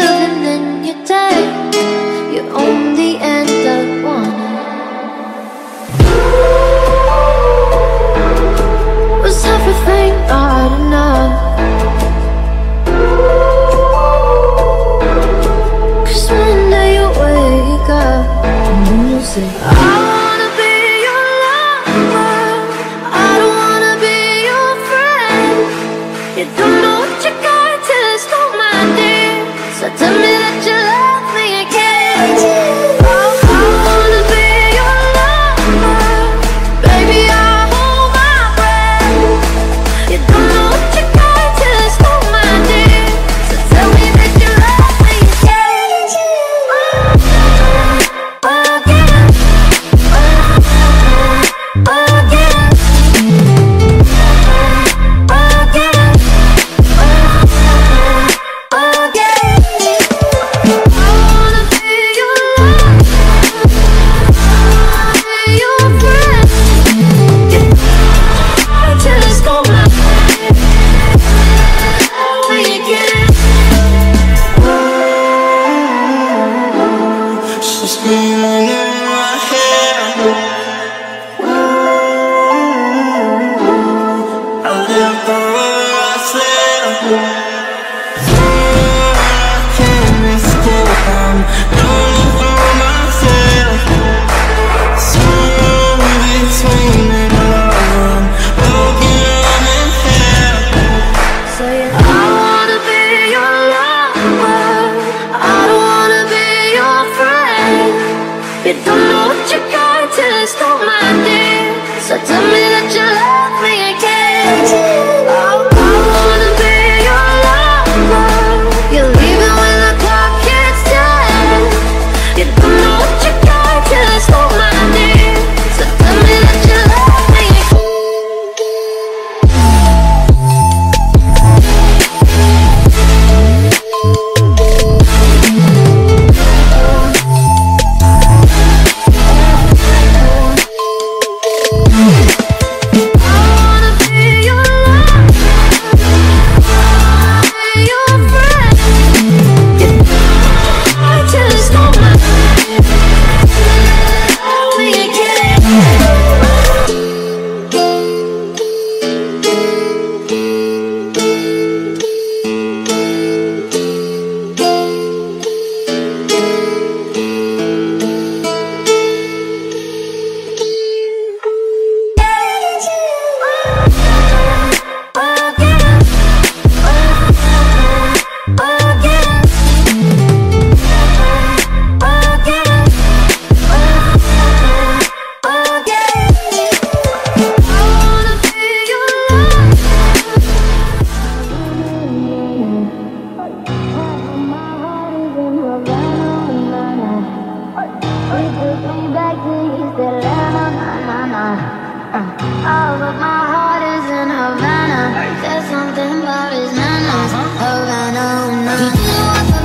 living in your day You only end up wanting Was everything not enough? Cause you wake up so screaming know what you got till it's cold, my dear. So tell me that you love me. Oh, but my heart is in Havana. There's something about his nana Havana, uh-huh. oh, no.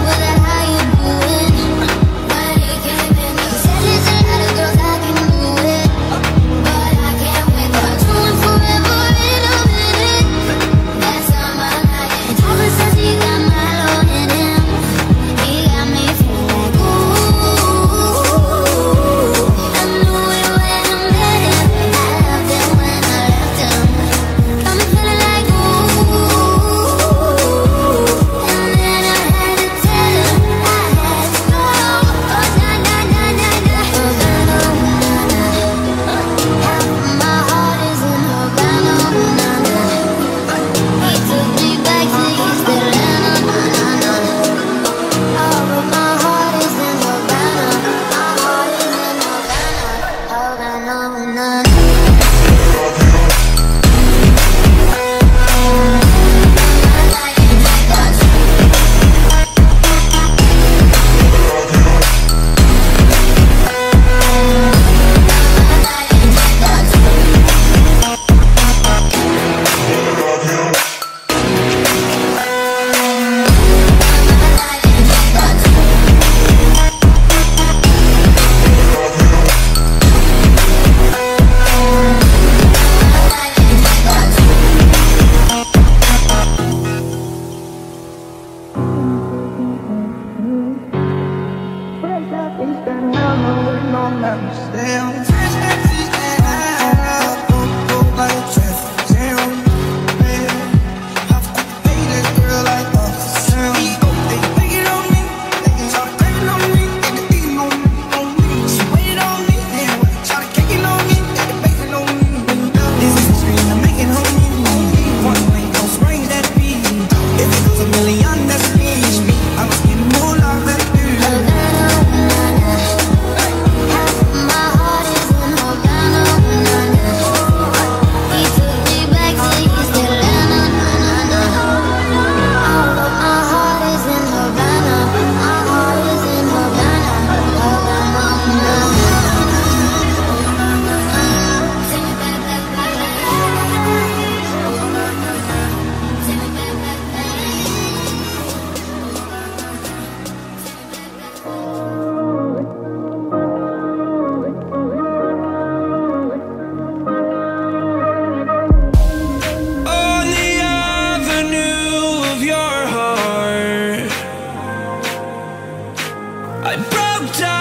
I broke down,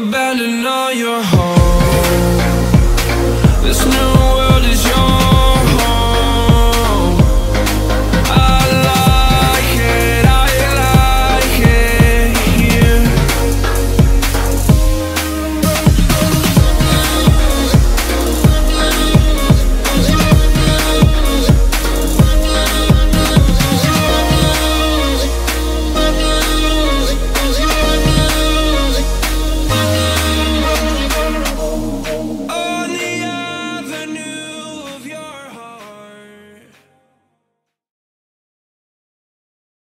Abandon all your